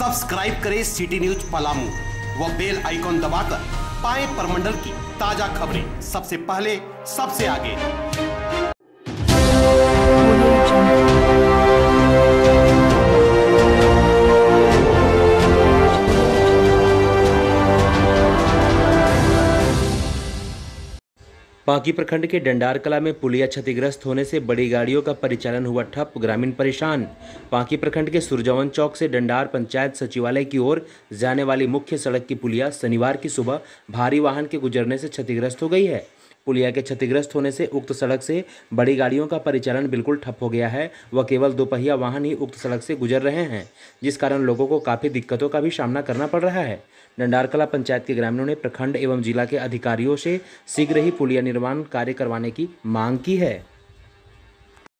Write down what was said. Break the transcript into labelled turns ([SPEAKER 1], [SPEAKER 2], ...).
[SPEAKER 1] Subscribe करें city news Palamu. व bell icon दबाकर पाए परमंडल की ताज़ा खबरें सबसे पहले, सबसे आगे।
[SPEAKER 2] पांकी प्रखंड के डंडार कला में पुलिया क्षतिग्रस्त होने से बड़ी गाड़ियों का परिचालन हुआ ठप, ग्रामीण परेशान। पाकी प्रखंड के सुरजवन चौक से डंडार पंचायत सचिवालय की ओर जाने वाली मुख्य सड़क की पुलिया शनिवार की सुबह भारी वाहन के गुजरने से क्षतिग्रस्त हो गई है। पुलिया के क्षतिग्रस्त होने से उक्त सड़क से बड़ी गाड़ियों का परिचालन बिल्कुल ठप हो गया है। व केवल दोपहिया वाहन ही उक्त सड़क से गुजर रहे हैं, जिस कारण लोगों को काफ़ी दिक्कतों का भी सामना करना पड़ रहा है। डंडारकला पंचायत के ग्रामीणों ने प्रखंड एवं जिला के अधिकारियों से शीघ्र ही पुलिया निर्माण कार्य करवाने की मांग की है।